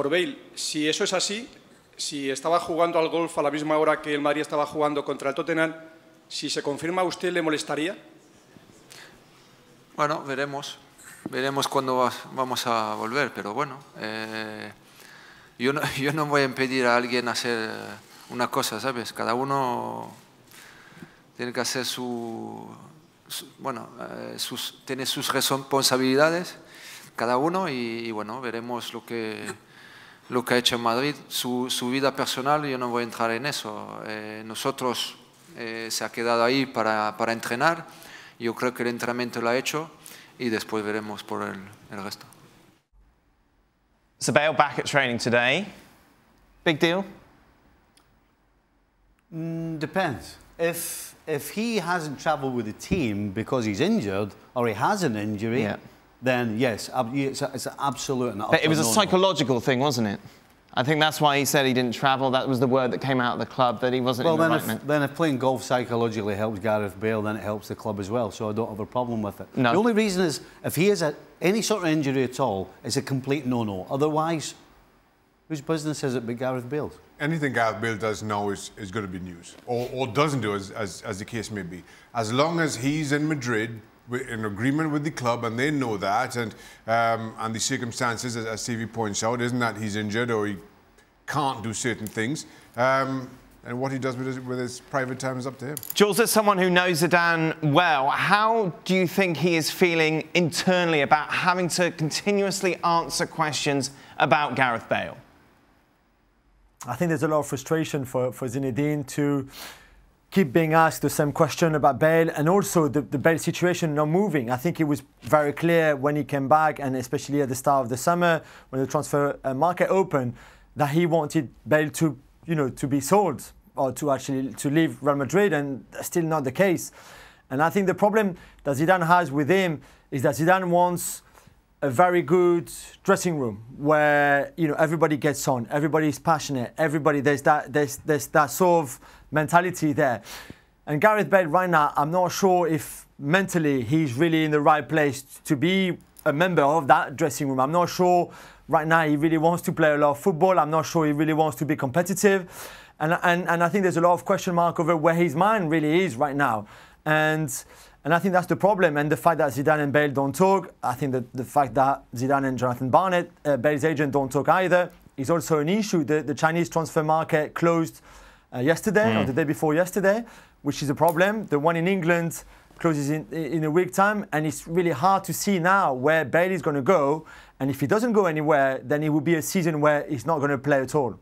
por Bale. Si eso es así, si estaba jugando al golf a la misma hora que el Madrid estaba jugando contra el Tottenham, si se confirma, ¿a usted le molestaría? Bueno, veremos. Veremos cuándo vamos a volver, pero bueno. Eh, yo, no, voy a impedir a alguien hacer una cosa, ¿sabes? Cada uno tiene que hacer su, bueno, eh, sus, tiene sus responsabilidades, cada uno, y, bueno, veremos lo que, lo que ha hecho en Madrid. Su, su vida personal, yo no voy a entrar en eso. Eh, nosotros eh, se ha quedado ahí para, para, entrenar, yo creo que el entrenamiento lo ha hecho, y después veremos por el, el resto. So Bale back at training today. Big deal? Mm, depends. If if he hasn't travelled with the team because he's injured or he has an injury, yeah. Then yes, it's, a, it's an absolute. But it was a psychological thing, wasn't it? I think that's why he said he didn't travel. That was the word that came out of the club that he wasn't well, in the then right if, minute. then if playing golf psychologically helps Gareth Bale, then it helps the club as well. So I don't have a problem with it. No. The only reason is if he has a, any sort of injury at all, it's a complete no-no. Otherwise, whose business is it but Gareth Bale's? anything Gareth Bale does now is, is going to be news, or, or doesn't do, as, as, as the case may be. As long as he's in Madrid, in agreement with the club, and they know that, and um, and the circumstances, as, as Stevie points out, isn't that he's injured or he can't do certain things. Um, and what he does with his, with his private time is up to him. Jules, as someone who knows Zidane well, how do you think he is feeling internally about having to continuously answer questions about Gareth Bale? I think there's a lot of frustration for, for Zinedine to keep being asked the same question about Bale and also the, the Bale situation not moving. I think it was very clear when he came back and especially at the start of the summer when the transfer uh, market opened that he wanted Bale to, you know, to be sold or to actually to leave Real Madrid and that's still not the case. And I think the problem that Zidane has with him is that Zidane wants a very good dressing room where you know everybody gets on, everybody's passionate, everybody there's that there's there's that sort of mentality there. And Gareth Bale right now, I'm not sure if mentally he's really in the right place to be a member of that dressing room. I'm not sure right now he really wants to play a lot of football. I'm not sure he really wants to be competitive. And, and, and I think there's a lot of question mark over where his mind really is right now. And and I think that's the problem. And the fact that Zidane and Bale don't talk, I think that the fact that Zidane and Jonathan Barnett, uh, Bale's agent, don't talk either, is also an issue. The, the Chinese transfer market closed uh, yesterday mm. or the day before yesterday, which is a problem. The one in England closes in, in a week time, and it's really hard to see now where Bale is going to go. And if he doesn't go anywhere, then it will be a season where he's not going to play at all.